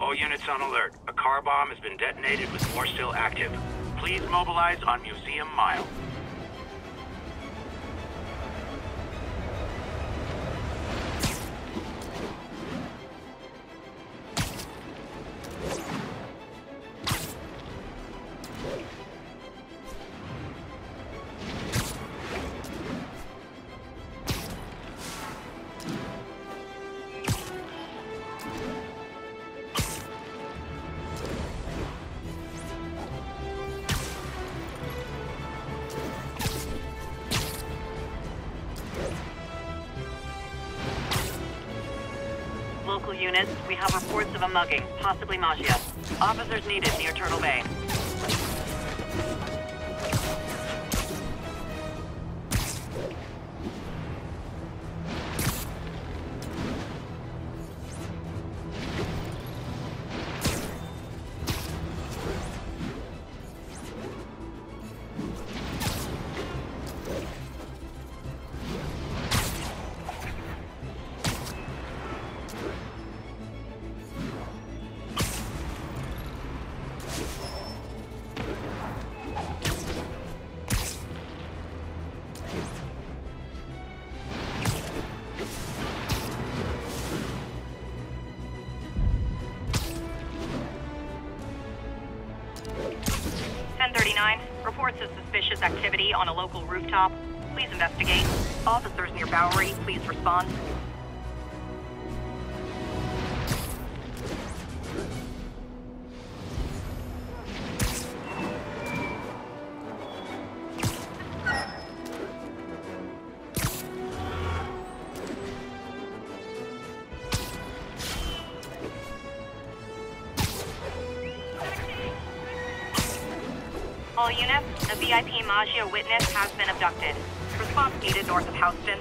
All units on alert. A car bomb has been detonated with more still active. Please mobilize on Museum Mile. Units, we have reports of a mugging, possibly Maggia. Officers needed near Turtle Bay. On a local rooftop. Please investigate. Officers near Bowery, please respond. All units, a VIP Maggia witness has been abducted. Response needed north of Houston.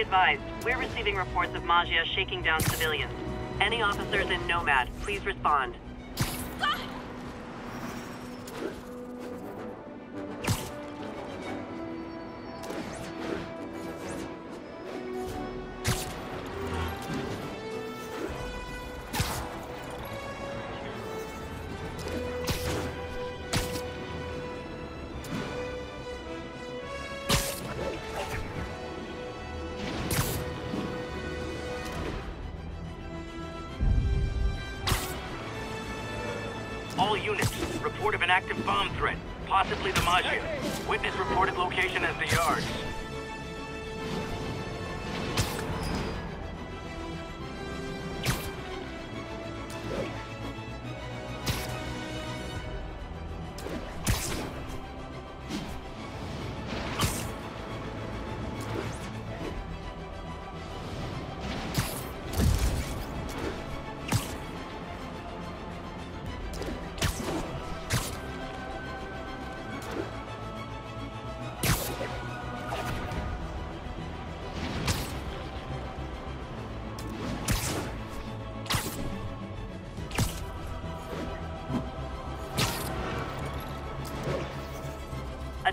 Advised, we're receiving reports of Maggia shaking down civilians. Any officers in Nomad, please respond. All units, report of an active bomb threat. possibly the Maggia. Witness reported location as the yards.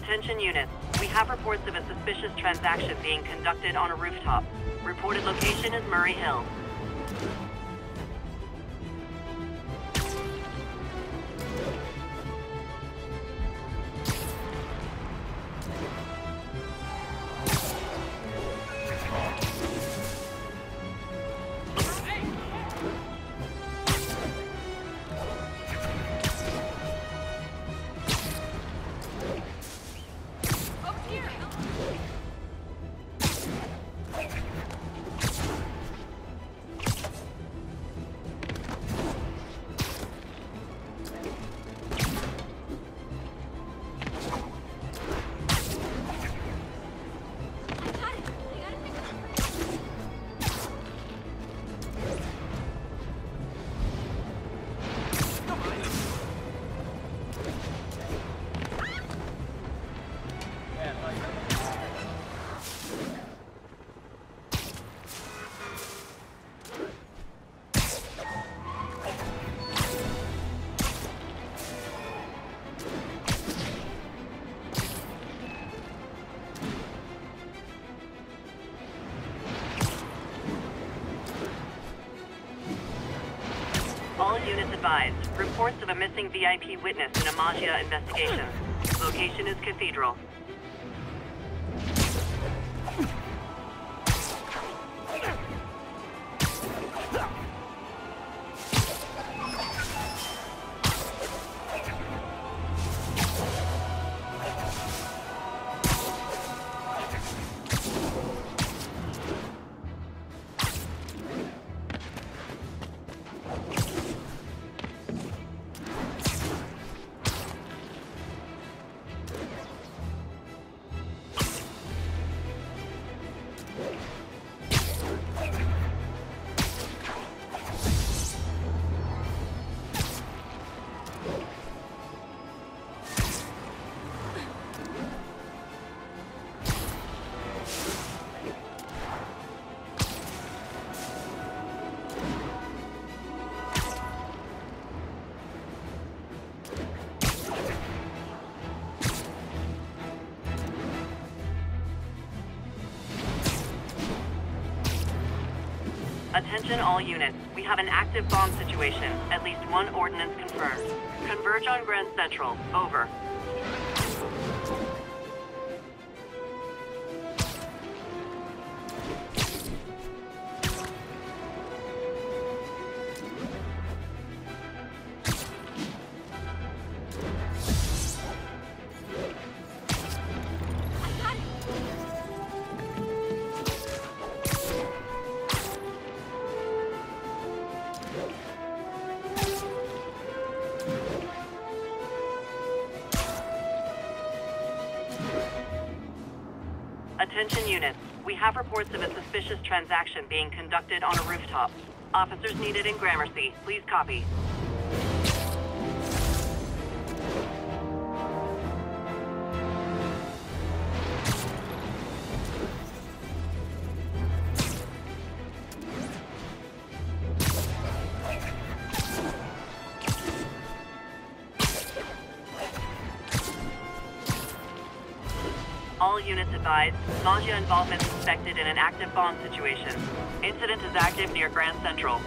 Attention units. We have reports of a suspicious transaction being conducted on a rooftop. Reported location is Murray Hill. Units advised. Reports of a missing VIP witness in a Maggia investigation. Location is Cathedral. Attention all units. We have an active bomb situation. At least one ordnance confirmed. Converge on Grand Central. Over. Attention units. We have reports of a suspicious transaction being conducted on a rooftop. Officers needed in Gramercy. Please copy. Units advised. Nausea involvement suspected in an active bomb situation. Incident is active near Grand Central.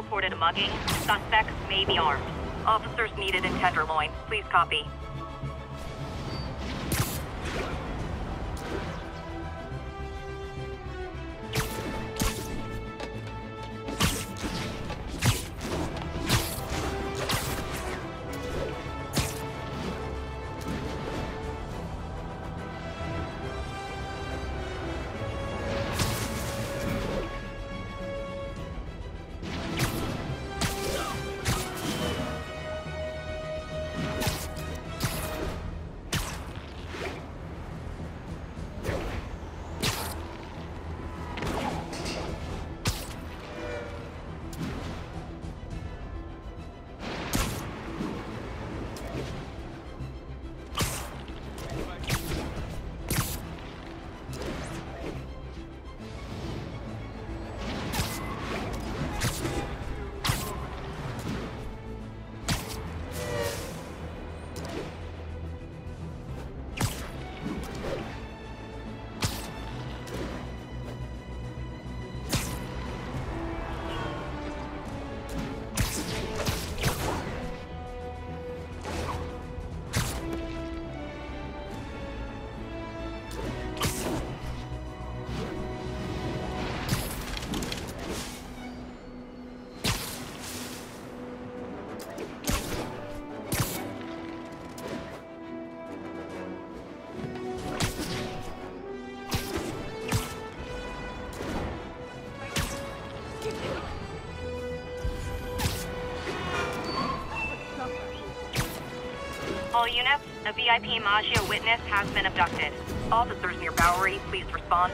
Reported a mugging. Suspects may be armed. Officers needed in Tenderloin. Please copy. All units, a VIP Maggia witness has been abducted. Officers near Bowery, please respond.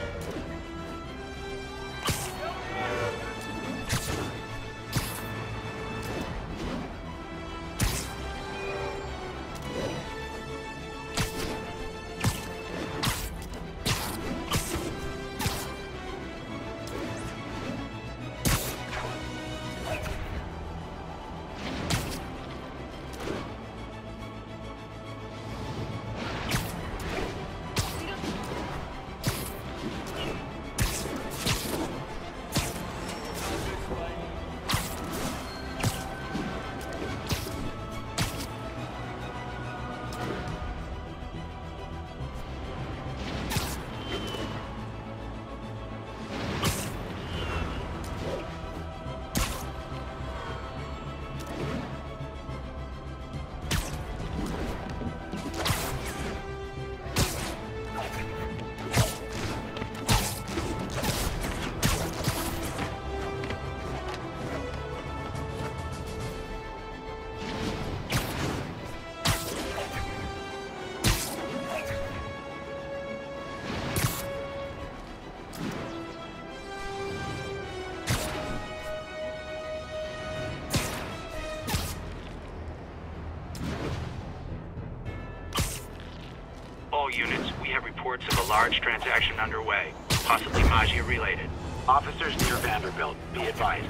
Reports of a large transaction underway, possibly Maggia related. Officers near Vanderbilt, be advised.